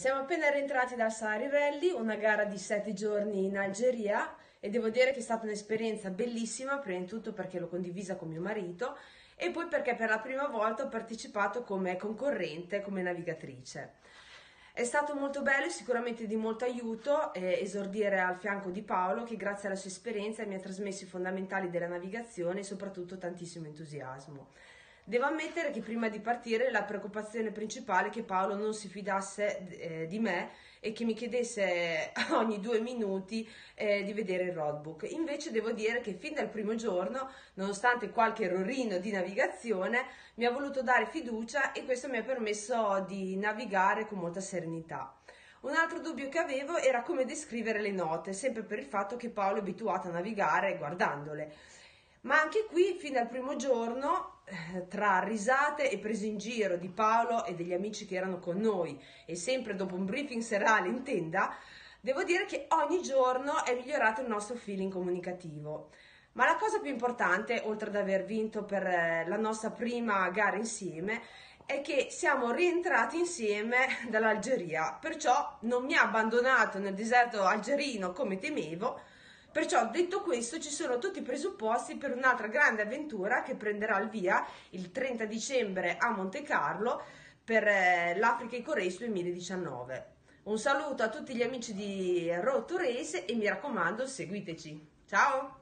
Siamo appena rientrati dal Sahari Rally, una gara di sette giorni in Algeria e devo dire che è stata un'esperienza bellissima, prima di tutto perché l'ho condivisa con mio marito e poi perché per la prima volta ho partecipato come concorrente, come navigatrice. È stato molto bello e sicuramente di molto aiuto eh, esordire al fianco di Paolo che grazie alla sua esperienza mi ha trasmesso i fondamentali della navigazione e soprattutto tantissimo entusiasmo. Devo ammettere che prima di partire la preoccupazione principale è che Paolo non si fidasse eh, di me e che mi chiedesse ogni due minuti eh, di vedere il roadbook. Invece devo dire che fin dal primo giorno, nonostante qualche errorino di navigazione, mi ha voluto dare fiducia e questo mi ha permesso di navigare con molta serenità. Un altro dubbio che avevo era come descrivere le note, sempre per il fatto che Paolo è abituato a navigare guardandole. Ma anche qui, fin dal primo giorno, eh, tra risate e prese in giro di Paolo e degli amici che erano con noi e sempre dopo un briefing serale in tenda, devo dire che ogni giorno è migliorato il nostro feeling comunicativo. Ma la cosa più importante, oltre ad aver vinto per eh, la nostra prima gara insieme, è che siamo rientrati insieme dall'Algeria, perciò non mi ha abbandonato nel deserto algerino come temevo, Perciò detto questo ci sono tutti i presupposti per un'altra grande avventura che prenderà il via il 30 dicembre a Monte Carlo per eh, l'Africa Eco Race 2019. Un saluto a tutti gli amici di Road to Race e mi raccomando seguiteci. Ciao!